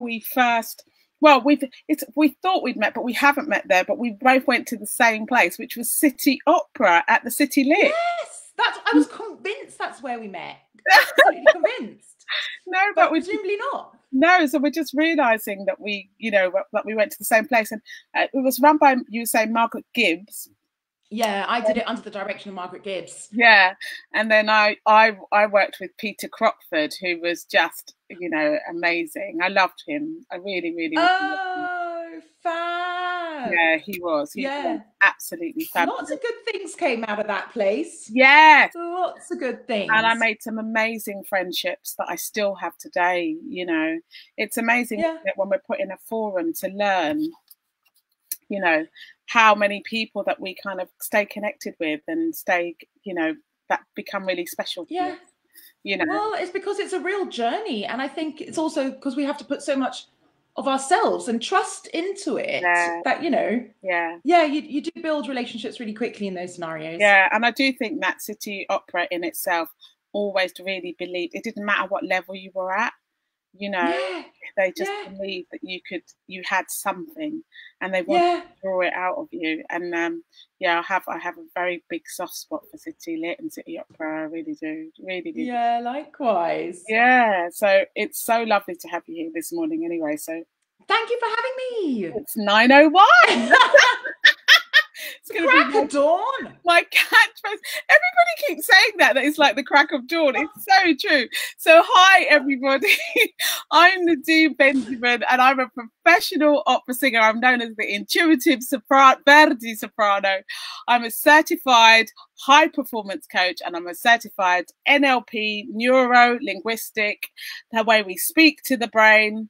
we first well we've it's we thought we'd met but we haven't met there but we both went to the same place which was city opera at the city lit. Yes that's i was convinced that's where we met. Absolutely convinced. No but, but we presumably not. No so we're just realizing that we you know that we went to the same place and uh, it was run by you say margaret gibbs yeah, I did um, it under the direction of Margaret Gibbs. Yeah, and then I I I worked with Peter Crockford, who was just you know amazing. I loved him. I really really. Oh, fab! Yeah, he was. He yeah, was absolutely fabulous. Lots of good things came out of that place. Yeah, lots of good things. And I made some amazing friendships that I still have today. You know, it's amazing yeah. when we're put in a forum to learn. You know, how many people that we kind of stay connected with and stay, you know, that become really special. Yeah. You, you know. Well, it's because it's a real journey. And I think it's also because we have to put so much of ourselves and trust into it yeah. that you know yeah yeah you, you do build relationships really quickly in those scenarios yeah and i do think that city opera in itself always really believed it didn't matter what level you were at you know yeah. they just yeah. believed that you could you had something and they wanted yeah. to draw it out of you and um yeah i have i have a very big soft spot for city lit and city opera i really do really do yeah likewise yeah so it's so lovely to have you here this morning anyway so thank you for having me it's 901 It's gonna crack be of dawn. My catchphrase. Everybody keeps saying that. That it's like the crack of dawn. It's so true. So hi everybody. I'm the Nadine Benjamin, and I'm a professional opera singer. I'm known as the intuitive soprano, Verdi soprano. I'm a certified high performance coach, and I'm a certified NLP neuro linguistic. The way we speak to the brain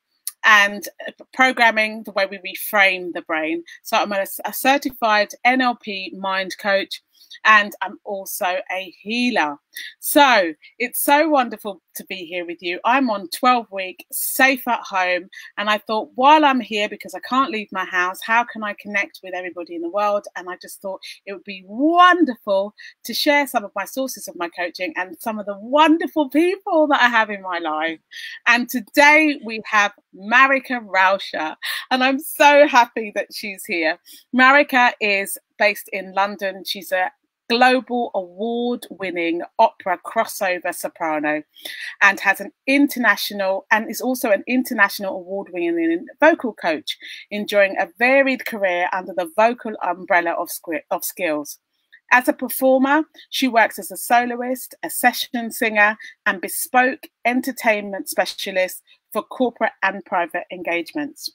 and uh, programming the way we reframe the brain. So I'm a, a certified NLP mind coach and I'm also a healer. So it's so wonderful to be here with you. I'm on 12 week safe at home, and I thought while I'm here, because I can't leave my house, how can I connect with everybody in the world? And I just thought it would be wonderful to share some of my sources of my coaching and some of the wonderful people that I have in my life. And today we have Marika Rauscher, and I'm so happy that she's here. Marika is based in London. She's a global award winning opera crossover soprano and has an international and is also an international award winning vocal coach, enjoying a varied career under the vocal umbrella of, of skills. As a performer, she works as a soloist, a session singer, and bespoke entertainment specialist for corporate and private engagements.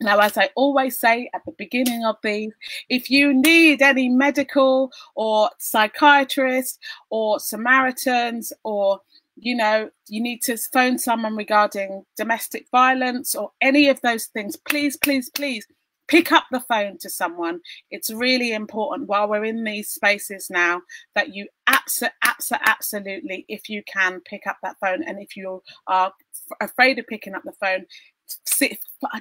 Now, as I always say at the beginning of these, if you need any medical or psychiatrist or Samaritans or you know, you need to phone someone regarding domestic violence or any of those things, please, please, please pick up the phone to someone. It's really important while we're in these spaces now that you abso- abso- absolutely, if you can, pick up that phone. And if you are afraid of picking up the phone, sit,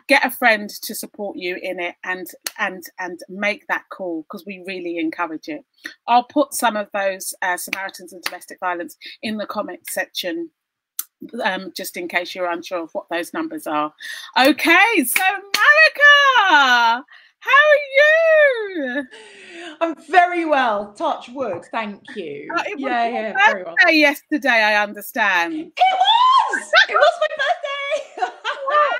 get a friend to support you in it and and and make that call because we really encourage it i'll put some of those uh, samaritans and domestic violence in the comment section um, just in case you're unsure of what those numbers are okay so marika how are you? I'm very well. Touch wood. Thank you. Uh, yeah, yeah, very well. Yesterday, I understand. It was. it was my birthday.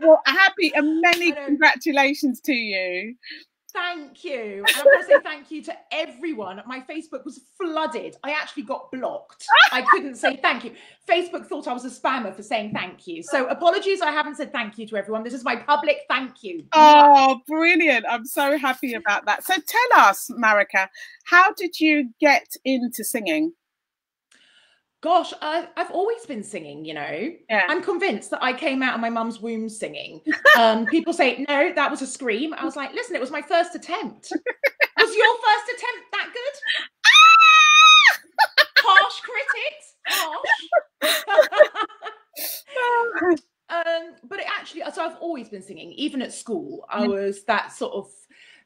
well, happy and many congratulations to you. Thank you. And I want to say thank you to everyone. My Facebook was flooded. I actually got blocked. I couldn't say thank you. Facebook thought I was a spammer for saying thank you. So apologies, I haven't said thank you to everyone. This is my public thank you. Oh, brilliant. I'm so happy about that. So tell us, Marika, how did you get into singing? Gosh, I've, I've always been singing, you know. Yeah. I'm convinced that I came out of my mum's womb singing. Um, people say, no, that was a scream. I was like, listen, it was my first attempt. was your first attempt that good? Harsh critics. Harsh. um, but it actually, so I've always been singing. Even at school, I was that sort of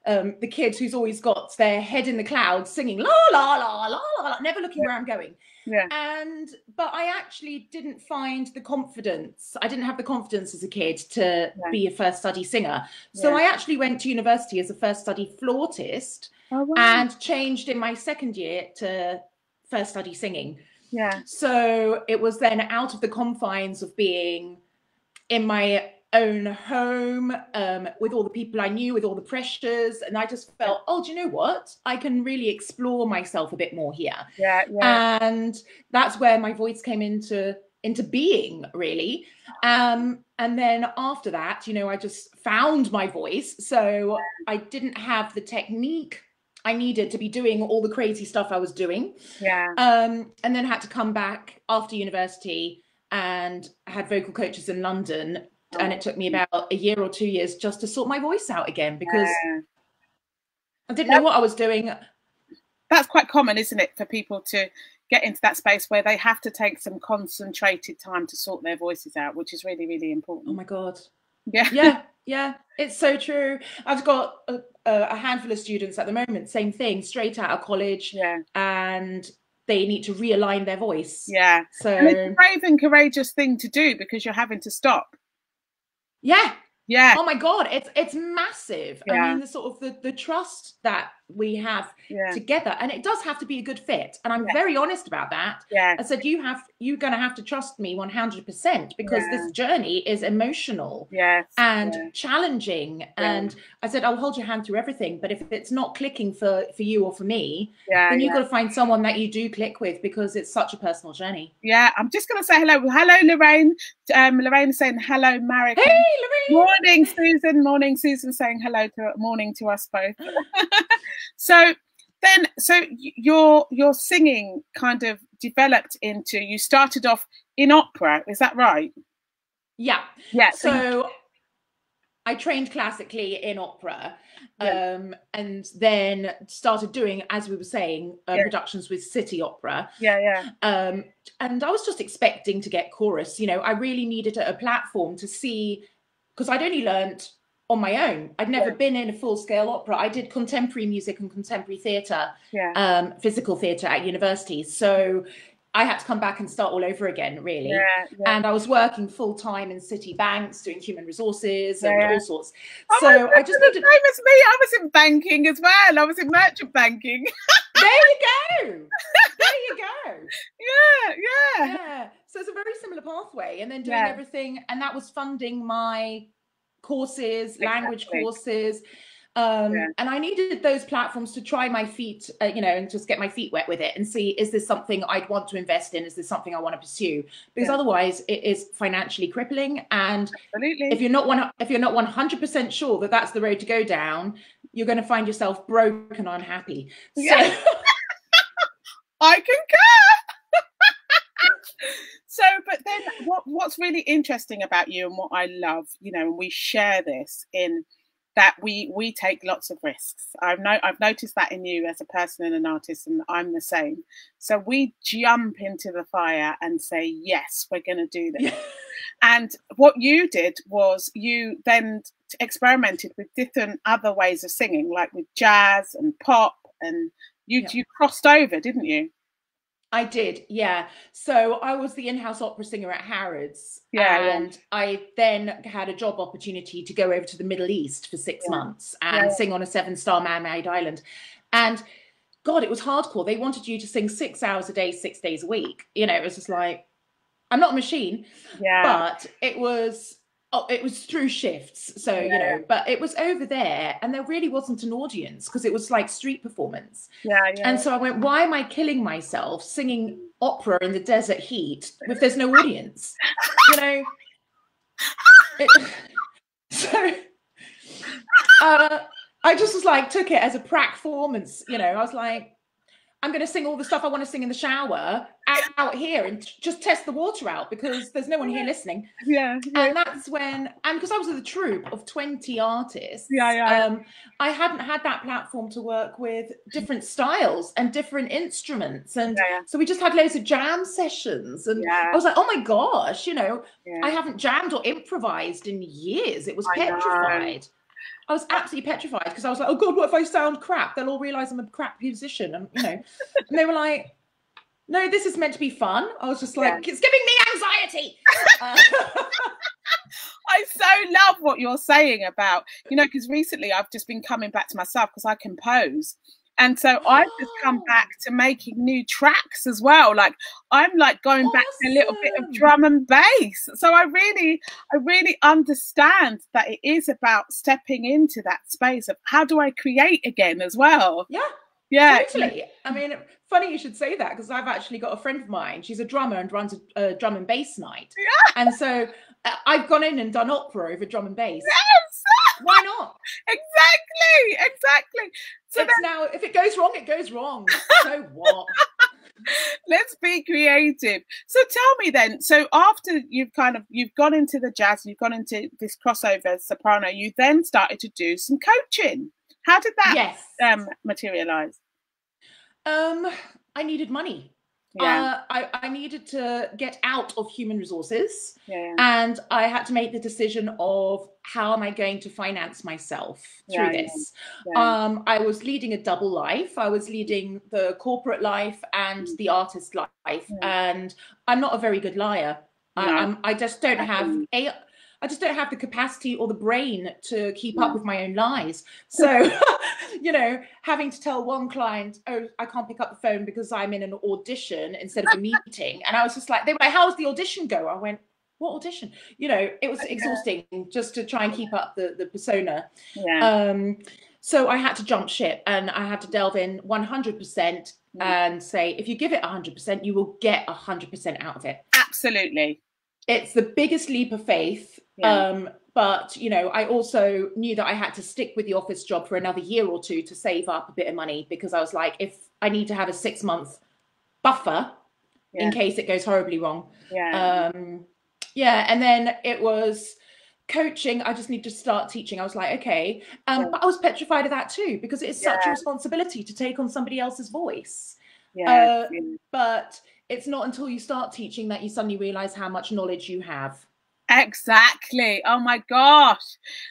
um, the kid who's always got their head in the clouds singing la la la la la, la never looking Yeah. where I'm going. Yeah. And but I actually didn't find the confidence. I didn't have the confidence as a kid to Yeah. be a first study singer. So Yeah. I actually went to university as a first study flautist Oh, wow. and changed in my second year to first study singing. yeah. So it was then out of the confines of being in my own home um, with all the people I knew, with all the pressures. And I just felt, oh, do you know what? I can really explore myself a bit more here. Yeah. Yeah. And that's where my voice came into into being really um and then after that you know i just found my voice so i didn't have the technique i needed to be doing all the crazy stuff i was doing yeah. um, and then had to come back after university and had vocal coaches in London. And it took me oh. about a year or two years just to sort my voice out again because Yeah. I didn't know what I was doing. That's quite common, isn't it, for people to get into that space where they have to take some concentrated time to sort their voices out, which is really, really oh important. Oh my God. Yeah. Yeah, yeah, it's so true. I've got a, a handful of students at the moment, same thing, straight out of college, Yeah. and they need to realign their voice. Yeah. So, And it's a brave and courageous thing to do because you're having to stop. Yeah, Yeah. oh my god it's it's massive. I mean the sort of the the trust that we have Yeah. together and it does have to be a good fit and i'm Yeah. very honest about that Yeah. i said you have you're going to have to trust me 100% because Yeah. this journey is emotional Yes. and challenging and i said i'll hold your hand through everything but if it's not clicking for for you or for me Yeah. then you've got to find someone that you do click with because it's such a personal journey Yeah, I'm just going to say hello. Hello, Lorraine. Um, Lorraine is saying hello, Marek. hey lorraine Morning, Susan. Morning, Susan. Saying hello to morning to us both. so then, so your your singing kind of developed into. You started off in opera. Is that right? yeah Yeah. so I trained classically in opera Yeah. um, and then started doing, as we were saying, uh, Yeah. productions with City Opera. yeah, yeah, Um, and I was just expecting to get chorus. You know, I really needed a, a platform to see, because I'd only learnt on my own. I'd never Yeah. been in a full scale opera. I did contemporary music and contemporary theatre, yeah. um, physical theatre at university. So I had to come back and start all over again, really yeah, and I was working full time in city banks doing human resources and all sorts. Oh so I just the needed. same as me. I was in banking as well. I was in merchant banking. There you go. There you go. yeah, yeah, Yeah. So it's a very similar pathway, and then doing everything, and that was funding my courses, language courses. Um, Yeah. And I needed those platforms to try my feet, uh, you know, and just get my feet wet with it and see is this something I'd want to invest in? Is this something I want to pursue? Because Yeah. otherwise, it is financially crippling and absolutely. if you're not one if you're not 100% sure that that's the road to go down you're going to find yourself broke and unhappy so Yeah. I concur. so, but then what what's really interesting about you and what I love, you know, and we share this in that we we take lots of risks. I've no I've noticed that in you as a person and an artist, and I'm the same. So we jump into the fire and say, yes, we're going to do this. And what you did was you then experimented with different other ways of singing, like with jazz and pop, and you Yeah. you crossed over, didn't you? I did yeah so i was the in-house opera singer at harrods Yeah, yeah. and i then had a job opportunity to go over to the middle east for six Yeah. months and Yeah. sing on a seven star man-made island and god it was hardcore they wanted you to sing six hours a day six days a week you know it was just like i'm not a machine Yeah, but it was oh, it was through shifts so you know but it was over there and there really wasn't an audience because it was like street performance. Yeah, yeah. and so i went why am i killing myself singing opera in the desert heat if there's no audience? You know? It- so uh, i just was like took it as a performance you know i was like i'm going to sing all the stuff i want to sing in the shower out, here and just test the water out because there's no one here listening. Yeah, yeah, and that's when and because i was with a troupe of 20 artists Yeah, yeah. um i hadn't had that platform to work with different styles and different instruments and yeah, so we just had loads of jam sessions and yeah, i was like oh my gosh you know? I haven't jammed or improvised in years. It was I know. I was absolutely petrified because I was like, oh God, what if I sound crap? They'll all realize I'm a crap musician. And, you know, and they were like, no, this is meant to be fun. I was just like, yeah. it's giving me anxiety. uh, I so love what you're saying about, you know, because recently I've just been coming back to myself because I compose. And so I've just come back to making new tracks as well. Like I'm like going awesome. back to a little bit of drum and bass. So I really, I really understand that it is about stepping into that space of how do I create again as well. Yeah. Yeah. Totally. I mean, funny you should say that because I've actually got a friend of mine. She's a drummer and runs a, a drum and bass night. Yeah. And so uh, I've gone in and done opera over drum and bass. Yes. Why not? exactly. Exactly. So it's then, now, if it goes wrong, it goes wrong. So what? Let's be creative. So tell me then. So after you've kind of you've gone into the jazz, you've gone into this crossover soprano, you then started to do some coaching. How did that yes. um, materialize? Um, I needed money yeah. Uh, I, I needed to get out of human resources yeah. and I had to make the decision of how am I going to finance myself through yeah, this. Um, I was leading a double life. I was leading the corporate life and mm. the artist life. And I'm not a very good liar. I, I just don't have a I just don't have the capacity or the brain to keep up with my own lies. So, you know, having to tell one client, oh, I can't pick up the phone because I'm in an audition instead of a meeting. And I was just like, they were like, how's the audition go? I went, what audition? You know, it was exhausting just to try and keep up the, the persona. Yeah. Um, so I had to jump ship and I had to delve in 100% mm. and say, if you give it 100%, you will get 100% out of it. Absolutely. It's the biggest leap of faith yeah. Um, but you know, I also knew that I had to stick with the office job for another year or two to save up a bit of money because I was like, if I need to have a six month buffer yeah. in case it goes horribly wrong. Yeah. Um, yeah, and then it was coaching. I just need to start teaching. I was like, okay, um, yeah. but I was petrified of that too because it's such a responsibility to take on somebody else's voice. Yeah. Uh, but it's not until you start teaching that you suddenly realize how much knowledge you have. Exactly. Oh my gosh.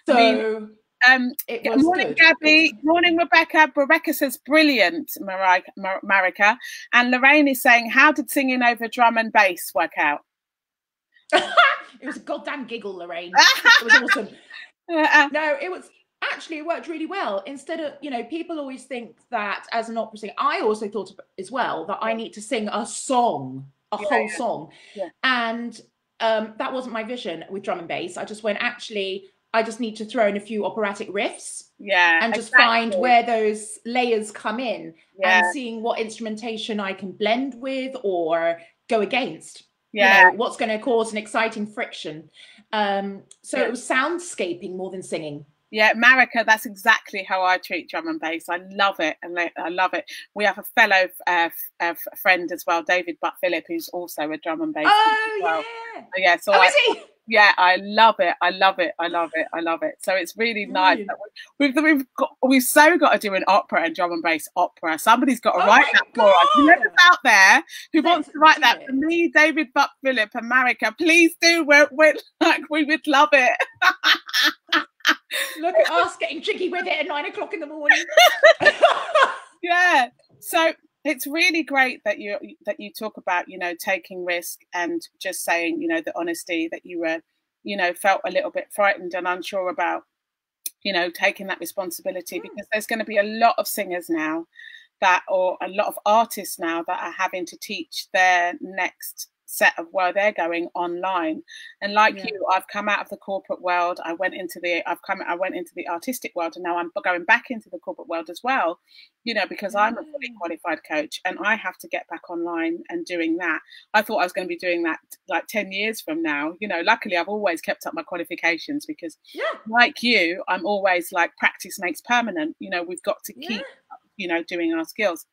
So I mean, um, good morning, good. Gabby. Morning, Rebecca. Rebecca says brilliant, Marika. And Lorraine is saying, how did singing over drum and bass work out? it was a goddamn giggle, Lorraine. it was awesome. Uh, no, it was actually it worked really well. Instead of you know, people always think that as an opera singer, I also thought as well that I need to sing a song, a yeah, whole yeah. song, yeah. and um, that wasn't my vision with drum and bass. I just went, actually, I just need to throw in a few operatic riffs. Yeah. And just exactly. find where those layers come in yeah. and seeing what instrumentation I can blend with or go against. Yeah. You know, what's going to cause an exciting friction. Um, so yeah. it was soundscaping more than singing. Yeah, Marika, that's exactly how I treat drum and bass. I love it, and I love it. We have a fellow uh, uh, friend as well, David Butt Phillip, who's also a drum and bass. Oh well. yeah, so, yeah. So oh, I, is he? Yeah, I love it. I love it. I love it. I love it. So it's really nice. We've we've got we've so got to do an opera and drum and bass opera. Somebody's got to oh write that for us. Whoever's out there who Let's wants to write that it. for me, David Butt Phillip and Marika, please do. We're, we're like we would love it. Look at us getting jiggy with it at nine o'clock in the morning. yeah. So it's really great that you that you talk about you know taking risk and just saying you know the honesty that you were you know felt a little bit frightened and unsure about you know taking that responsibility mm. because there's going to be a lot of singers now that or a lot of artists now that are having to teach their next set of where they're going online and like yeah. you i've come out of the corporate world i went into the i've come i went into the artistic world and now i'm going back into the corporate world as well you know because i'm a fully mm. qualified coach and i have to get back online and doing that i thought i was going to be doing that like 10 years from now you know luckily i've always kept up my qualifications because yeah. like you i'm always like practice makes permanent you know we've got to keep yeah. you know doing our skills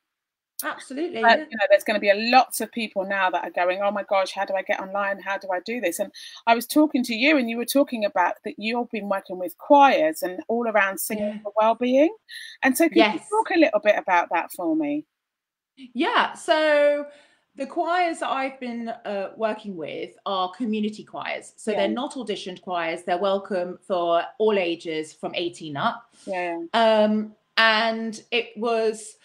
Absolutely. But, you know, there's going to be a lots of people now that are going, oh my gosh, how do I get online? How do I do this? And I was talking to you, and you were talking about that you've been working with choirs and all around singing yeah. for well-being. And so, can yes. you talk a little bit about that for me? Yeah. So the choirs that I've been uh, working with are community choirs. So Yeah. they're not auditioned choirs. They're welcome for all ages from 18 up. Yeah. Um, and it was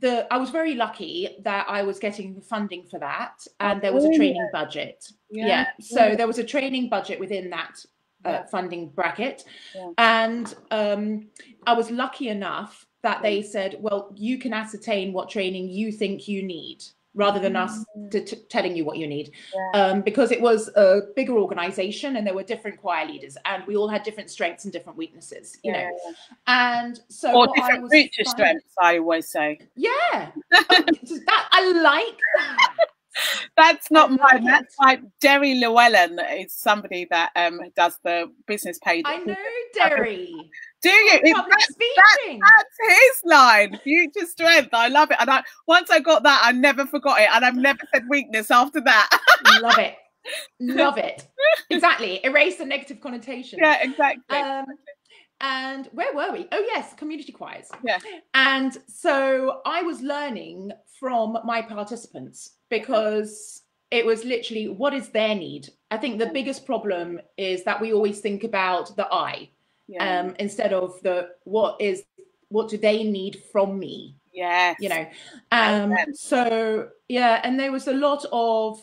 the I was very lucky that I was getting funding for that, and there was a training budget. Yeah. So there was a training budget within that uh, Yeah. funding bracket, Yeah. and um, I was lucky enough that they said, "Well, you can ascertain what training you think you need." Rather than us t- t- telling you what you need, Yeah. um, because it was a bigger organization and there were different choir leaders, and we all had different strengths and different weaknesses, you know. Yeah. And so, Or different was future finding- strengths, I always say. Yeah, that I like that. That's not I like mine. That's like Derry Llewellyn is somebody that um does the business page. I know, Derry. Do you? It- Public that- speaking. that's his line. Future strength. I love it. And I once I got that, I never forgot it. And I've never said weakness after that. Love it. Love it. Exactly. Erase the negative connotation. yeah, exactly. Um, and where were we? Oh, yes, community choirs. Yeah. And so I was learning from my participants because it was literally what is their need? I think the biggest problem is that we always think about the I yeah. um, instead of the what is what do they need from me? Yeah, you know um so yeah and there was a lot of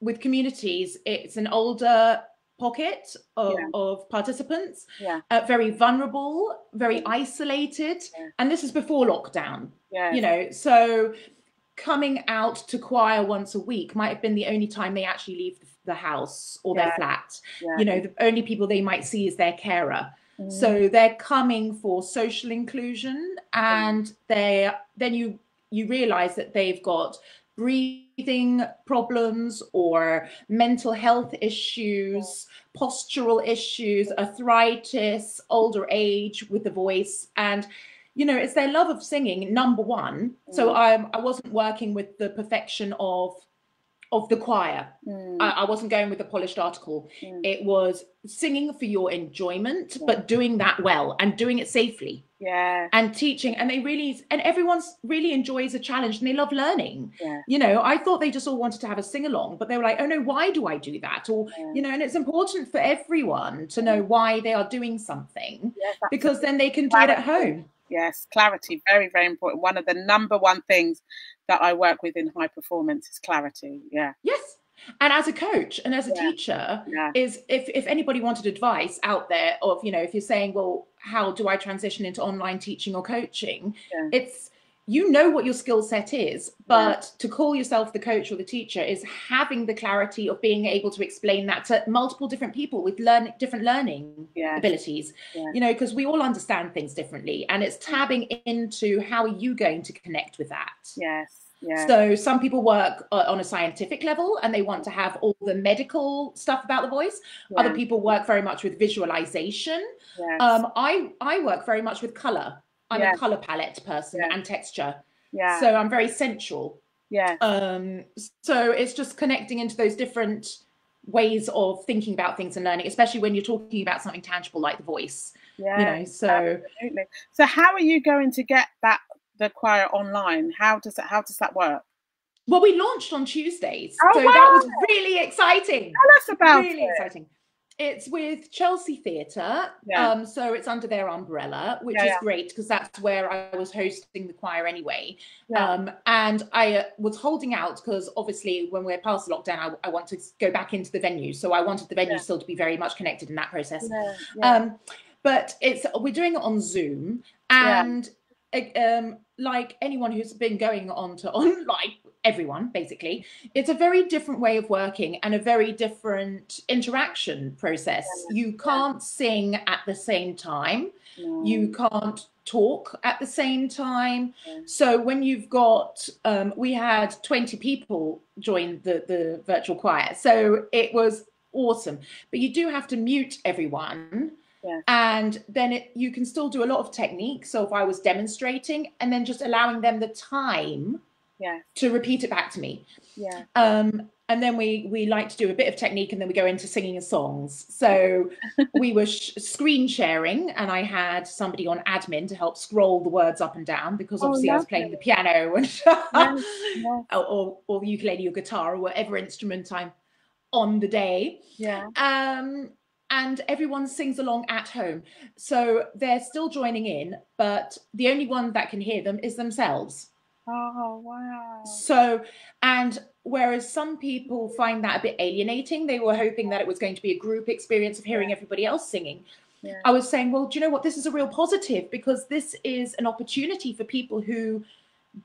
with communities it's an older pocket of, Yeah. of participants Yeah. uh, very vulnerable very isolated Yeah. and this is before lockdown Yeah. you know so coming out to choir once a week might have been the only time they actually leave the, house or their flat yeah. you know the only people they might see is their carer Mm. so they're coming for social inclusion and they then you you realize that they've got breathing problems or mental health issues postural issues arthritis older age with the voice and you know it's their love of singing number one so Mm. i'm i wasn't working with the perfection of of the choir Mm. I, I wasn't going with the polished article. Mm. It was singing for your enjoyment, Yeah. but doing that well and doing it safely yeah. and teaching. And they really, and everyone's really enjoys a challenge and they love learning. Yeah. You know, I thought they just all wanted to have a sing along, but they were like, oh no, why do I do that? Or, Yeah. you know, and it's important for everyone to know why they are doing something Yes, because then they can do it at home. Yes, clarity, very, very important. One of the number one things that I work with in high performance is clarity. Yeah, Yes. And as a coach and as a Yeah. teacher, yeah, is if if anybody wanted advice out there of you know if you're saying well how do i transition into online teaching or coaching Yeah. it's you know what your skill set is but to call yourself the coach or the teacher is having the clarity of being able to explain that to multiple different people with learn different learning yeah, abilities. Yeah. you know because we all understand things differently and it's tabbing into how are you going to connect with that. Yes, yeah, so some people work uh, on a scientific level and they want to have all the medical stuff about the voice. Other people work very much with visualization. yes, Um, I I work very much with color. I'm Yeah. a color palette person Yeah. and texture. yeah, So I'm very sensual. yeah, Um, so it's just connecting into those different ways of thinking about things and learning, especially when you're talking about something tangible like the voice. yeah. You know, so absolutely. So, how are you going to get that the choir online? How does that? How does that work? well, we launched on Tuesdays, Oh, so that was really exciting. Tell us about really it. exciting. It's with Chelsea Theatre, Yeah. um, so it's under their umbrella, which Yeah, is yeah. great because that's where I was hosting the choir anyway. Um, and I uh, was holding out because obviously when we're past lockdown, I, I want to go back into the venue, so I wanted the venue still to be very much connected in that process. Um, but it's we're doing it on Zoom, and um, like anyone who's been going on to online, everyone basically, it's a very different way of working and a very different interaction process. You can't sing at the same time. No. You can't talk at the same time. Yeah. So when you've got, um, we had 20 people join the, the virtual choir. So it was awesome. But you do have to mute everyone. Yeah. And then it, you can still do a lot of technique. So if I was demonstrating and then just allowing them the time Yeah. to repeat it back to me. Yeah. Um, and then we we like to do a bit of technique and then we go into singing songs so we were sh- screen sharing and i had somebody on admin to help scroll the words up and down because Oh, obviously i was playing the piano and Yeah, yeah. or, or, or the ukulele or guitar or whatever instrument i'm on the day Yeah. um and everyone sings along at home so they're still joining in but the only one that can hear them is themselves Oh wow. so, and whereas some people find that a bit alienating, they were hoping that it was going to be a group experience of hearing everybody else singing. Yeah. I was saying, well, do you know what? This is a real positive because this is an opportunity for people who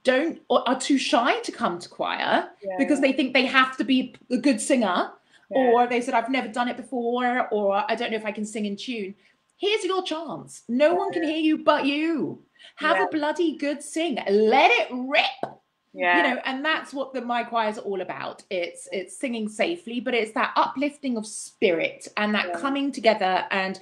don't or are too shy to come to choir Yeah. because they think they have to be a good singer Yeah. or they said i've never done it before or i don't know if i can sing in tune. Here's your chance. No one can hear you but you. Have Yeah. a bloody good sing. Let it rip. Yeah. you know and that's what the my choirs are all about. It's it's singing safely but it's that uplifting of spirit and that Yeah. coming together and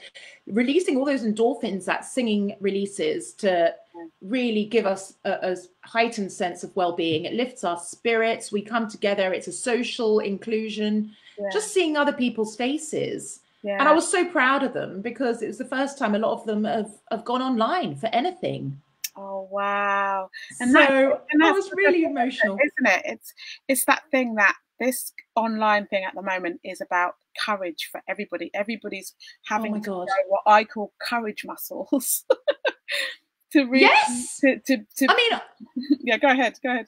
releasing all those endorphins that singing releases to really give us a, a heightened sense of well-being. It lifts our spirits. We come together. It's a social inclusion yeah. just seeing other people's faces yeah. and i was so proud of them because it was the first time a lot of them have, have gone online for anything oh wow. and so that- and i that's was really emotional isn't it? It's it's that thing that this online thing at the moment is about courage for everybody. Everybody's having oh my to God. what I call courage muscles. to really Yes! to, to, to i mean yeah, go ahead, go ahead.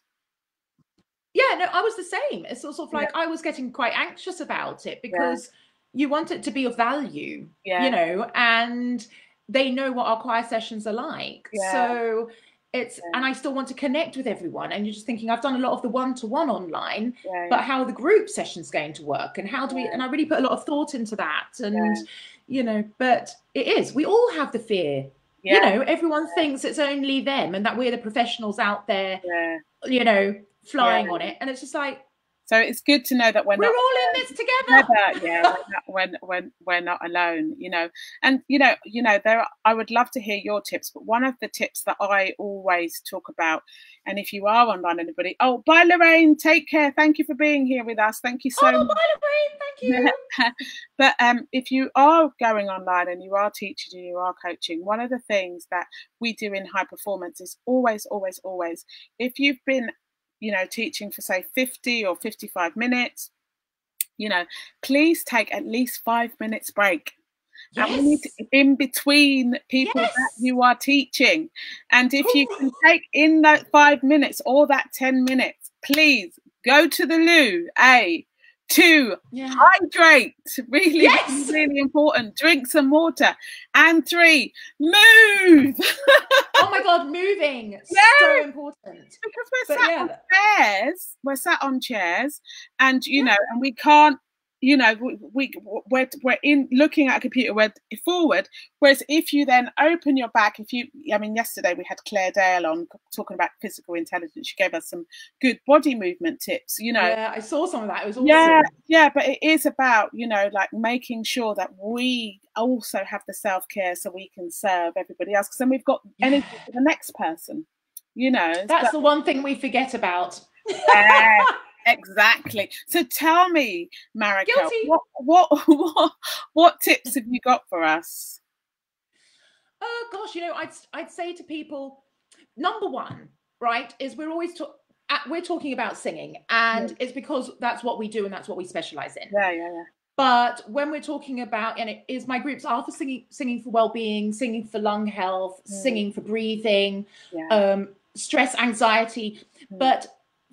Yeah no i was the same. It's sort of like i was getting quite anxious about it because you want it to be of value Yeah. you know and they know what our choir sessions are like. Yeah. so it's Yeah. and i still want to connect with everyone and you're just thinking i've done a lot of the one-to-one online Yeah, but how are the group sessions going to work? And how do we and i really put a lot of thought into that and Yeah. you know but it is. We all have the fear. Yeah, you know everyone thinks it's only them and that we're the professionals out there yeah. you know flying Yeah. on it and it's just like So it's good to know that we're, we're not all in this together together. Yeah, when when we're not alone, you know. And you know, you know, there. Are, I would love to hear your tips, but one of the tips that I always talk about, and if you are online, anybody, oh, bye, Lorraine. Take care. Thank you for being here with us. Thank you so oh, much. bye, Lorraine. Thank you. but um, if you are going online and you are teaching and you are coaching, one of the things that we do in high performance is always, always, always, if you've been, you know, teaching for say 50 or 55 minutes, you know, please take at least five minutes break. And we need to, in between people that you are teaching. And if you can take in that five minutes or that 10 minutes, please go to the loo. A. Two, Yeah. hydrate really Yes! really important drink some water and three move oh my god, moving. So important. because we're But sat yeah. on chairs we're sat on chairs and you Yeah. know and we can't you know we, we we're, we're in looking at a computer we're forward whereas if you then open your back if you i mean yesterday we had claire dale on talking about physical intelligence she gave us some good body movement tips you know yeah, I saw some of that. It was awesome. yeah yeah but it is about you know like making sure that we also have the self-care so we can serve everybody else because then we've got energy for the next person you know That's the one thing we forget about. yeah, exactly so tell me marika what, what what what tips have you got for us Oh gosh, you know, I'd I'd say to people, number one, right, is we're always talk, uh, we're talking about singing, and it's because that's what we do and that's what we specialize in. yeah yeah yeah But when we're talking about, and it is my groups are for singing, singing for well-being, singing for lung health, Mm. singing for breathing, yeah um, stress, anxiety. Mm. But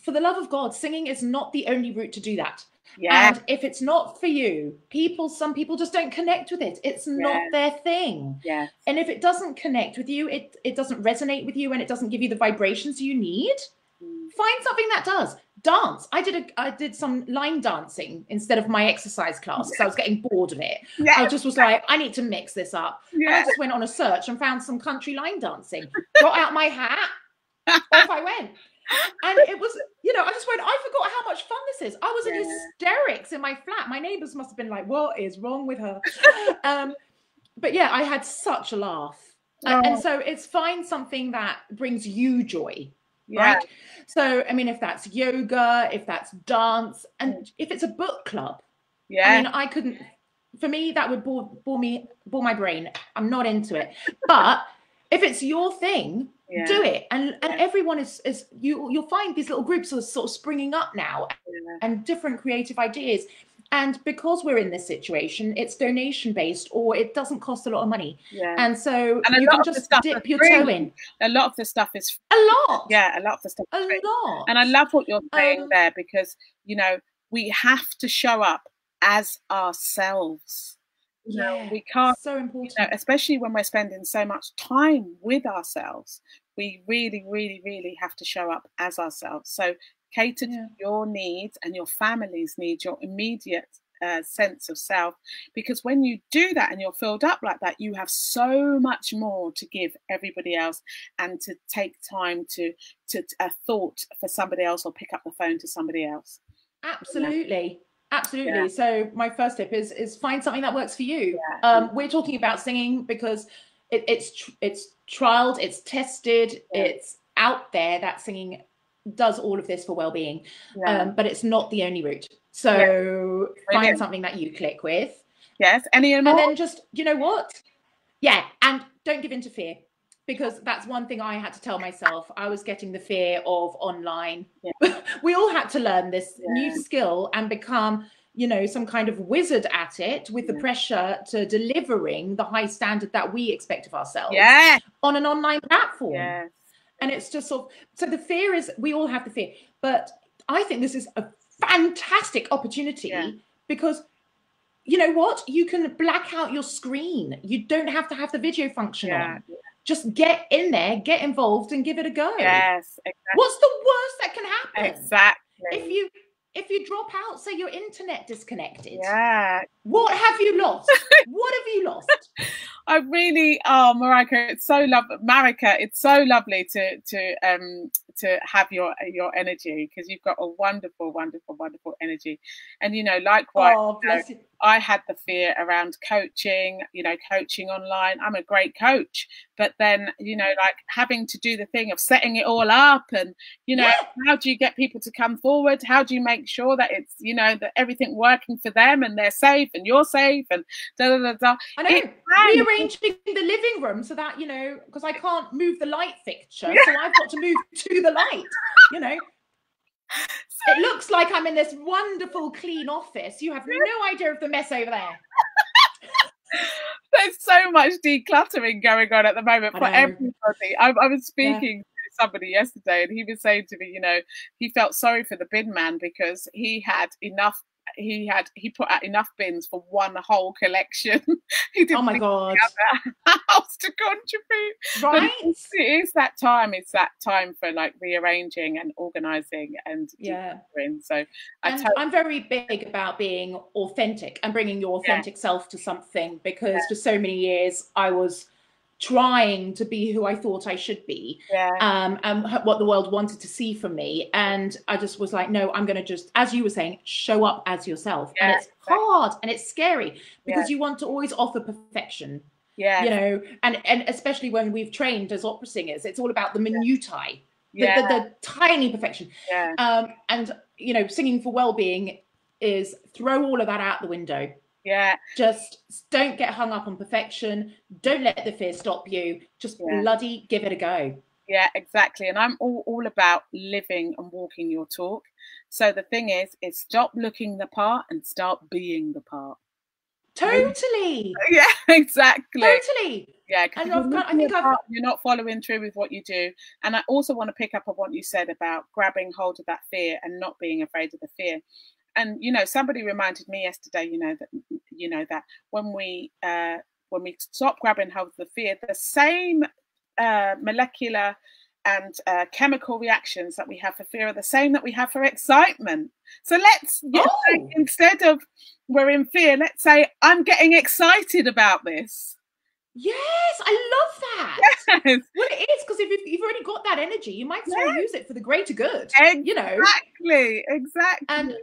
for the love of God, singing is not the only route to do that. yeah And if it's not for you, people, some people just don't connect with it. It's Yeah. not their thing. yeah And if it doesn't connect with you, it it doesn't resonate with you, and it doesn't give you the vibrations you need. Mm. Find something that does. Dance. I did a I did some line dancing instead of my exercise class because I was getting bored of it. I just was like, I need to mix this up. And I just went on a search and found some country line dancing. Got out my hat, off I went. And it was, you know, I just went, I forgot how much fun this is. I was in Yeah. hysterics in my flat. My neighbors must have been like, what is wrong with her? um, but yeah, I had such a laugh. Oh. And so it's find something that brings you joy. Yeah. right? So, I mean, if that's yoga, if that's dance, and if it's a book club, Yeah. I mean, I couldn't. For me, that would bore, bore me, bore my brain. I'm not into it. But if it's your thing, yeah. do it. And and Yeah. everyone is is you. You'll find these little groups are sort of springing up now, Yeah. and different creative ideas. And because we're in this situation, it's donation based, or it doesn't cost a lot of money. yeah. And so And a you lot can of the just stuff dip is your free. toe in. A lot of the stuff is A lot. yeah. A lot of the stuff. A free. lot. And I love what you're saying Um, there because you know we have to show up as ourselves. You know, Yeah. we can't. so You important. know, especially when we're spending so much time with ourselves, we really, really, really have to show up as ourselves. So cater Yeah. to your needs and your family's needs, your immediate uh, sense of self. Because when you do that and you're filled up like that, you have so much more to give everybody else and to take time to to a thought for somebody else or pick up the phone to somebody else. Absolutely. Absolutely. Yeah. So my first tip is is find something that works for you. Yeah. Um, we're talking about singing because it, it's tr- it's trialed, it's tested, Yeah. it's out there that singing does all of this for well-being. Um, but it's not the only route. So find something that you click with, yes. Any more? and then just you know what? Yeah, and don't give in to fear. Because that's one thing I had to tell myself. I was getting the fear of online. we all had to learn this Yeah. new skill and become, you know, some kind of wizard at it with the Yeah. pressure to delivering the high standard that we expect of ourselves yeah. on an online platform. Yes. And it's just sort of so the fear is we all have the fear, but I think this is a fantastic opportunity Yeah. because you know what? You can black out your screen. You don't have to have the video function Yeah. on. Just get in there, get involved, and give it a go. Yes. Exactly. What's the worst that can happen? Exactly. If you if you drop out, say your internet disconnected, yeah. what have you lost? what have you lost? I really, oh, Marika, it's so lovely. Marika, it's so lovely to to um to have your your energy because you've got a wonderful, wonderful, wonderful energy, and you know, likewise, Oh, you know. I had the fear around coaching, you know, coaching online. I'm a great coach, but then, you know, like having to do the thing of setting it all up and, you know, Yeah. how do you get people to come forward? How do you make sure that it's, you know, that everything working for them and they're safe and you're safe and da da da da. I know. It Rearranging the living room so that, you know, because I can't move the light fixture. So I've got to move to the light, you know. It looks like I'm in this wonderful clean office. You have no idea of the mess over there. There's so much decluttering going on at the moment I for everybody. I, I was speaking to somebody yesterday, and he was saying to me, you know, he felt sorry for the bin man because he had enough. He had he put out enough bins for one whole collection. he didn't Oh my God. house to contribute. But Right? it's, it is that time. It's that time for like rearranging and organising and Yeah. So I totally I'm very big about being authentic and bringing your Yeah. authentic self to something because for so many years I was trying to be who I thought I should be yeah. um, and what the world wanted to see from me. And I just was like, no, I'm going to just, as you were saying, show up as yourself. Yeah. and it's hard and it's scary because Yeah. you want to always offer perfection, yeah. you know, and, and especially when we've trained as opera singers, it's all about the minutiae, the, yeah. the, the tiny perfection. yeah. Um, and, you know, singing for well-being is throw all of that out the window. Yeah. Just don't get hung up on perfection. Don't let the fear stop you. Just Yeah. bloody give it a go. Yeah, exactly. And I'm all, all about living and walking your talk. So the thing is, is stop looking the part and start being the part. Totally. Yeah, exactly. Totally. Yeah, 'cause And you're I've got- I think you're not following through with what you do. And I also want to pick up on what you said about grabbing hold of that fear and not being afraid of the fear. And you know, somebody reminded me yesterday, you know, that you know that when we uh when we stop grabbing hold of the fear, the same uh, molecular and uh, chemical reactions that we have for fear are the same that we have for excitement. So let's know, Oh. instead of we're in fear, let's say I'm getting excited about this. Yes, I love that. Yes, Well, it is because if you've, you've already got that energy, you might as well use it for the greater good. You know, exactly, exactly. and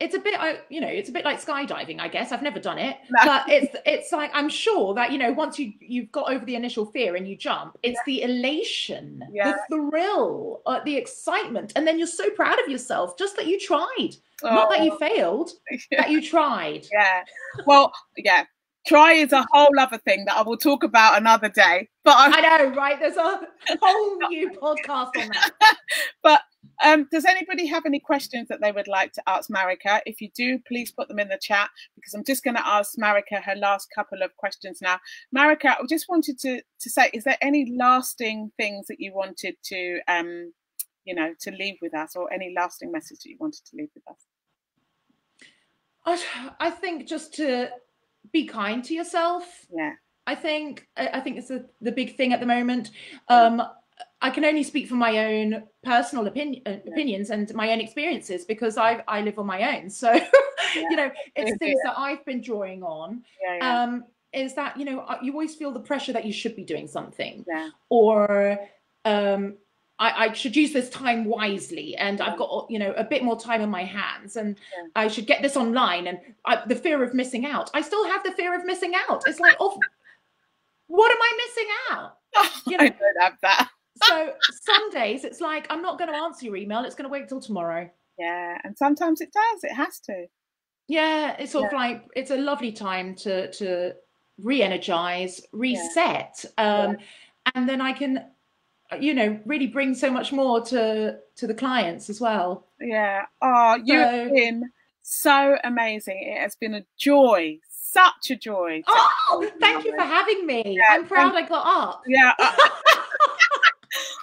it's a bit I you know it's a bit like skydiving I guess I've never done it no. but it's it's like I'm sure that you know once you you've got over the initial fear and you jump it's yeah. the elation yeah. the thrill uh, the excitement and then you're so proud of yourself just that you tried oh. not that you oh. failed yeah. that you tried yeah well yeah try is a whole other thing that I will talk about another day. But I'm... i know, right? There's a whole new podcast on that. but um, does anybody have any questions that they would like to ask Marika? If you do, please put them in the chat because I'm just going to ask Marika her last couple of questions now. Marika, I just wanted to to say, is there any lasting things that you wanted to, um, you know, to leave with us, or any lasting message that you wanted to leave with us? I, I think just to be kind to yourself. Yeah. I think I think it's a, the big thing at the moment. Um, I can only speak from my own personal opinion, uh, opinions and my own experiences because I I live on my own. So yeah. you know, it's things that I've been drawing on. Yeah, um, is that you know you always feel the pressure that you should be doing something, or um, I, I, should use this time wisely and I've got you know a bit more time in my hands and. I should get this online and I, the fear of missing out. I still have the fear of missing out. It's like, oh, what am I missing out? You know? I don't have that. So some days it's like I'm not going to answer your email. It's going to wait till tomorrow. Yeah, and sometimes it does. It has to. Yeah, it's sort yeah. of like it's a lovely time to to re-energize, reset, yeah. um, and then I can you know really bring so much more to to the clients as well yeah oh you've been so amazing it has been a joy such a joy oh thank you for having me yeah, i'm proud i got up yeah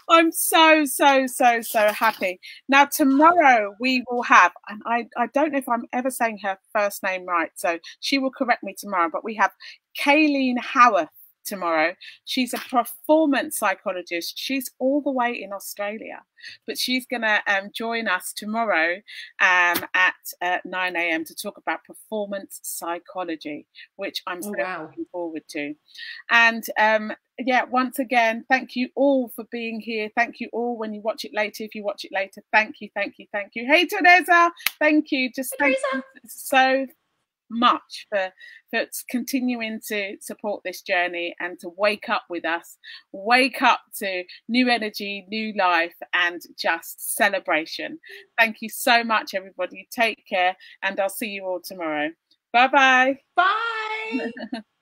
I'm so, so, so, so happy. Now, tomorrow we will have, and I, I don't know if I'm ever saying her first name right, so she will correct me tomorrow, but we have Kayleen Howarth tomorrow. She's a performance psychologist. She's all the way in Australia, but she's going to um, join us tomorrow um, at uh, 9 a.m. to talk about performance psychology, which I'm so oh, wow. looking forward to. And um, yeah, once again, thank you all for being here. Thank you all when you watch it later. If you watch it later, thank you, thank you, thank you. Hey, Teresa, thank you. Just hey, thank you so much for for continuing to support this journey and to wake up with us wake up to new energy new life and just celebration. Thank you so much everybody. Take care and i'll see you all tomorrow. Bye-bye. Bye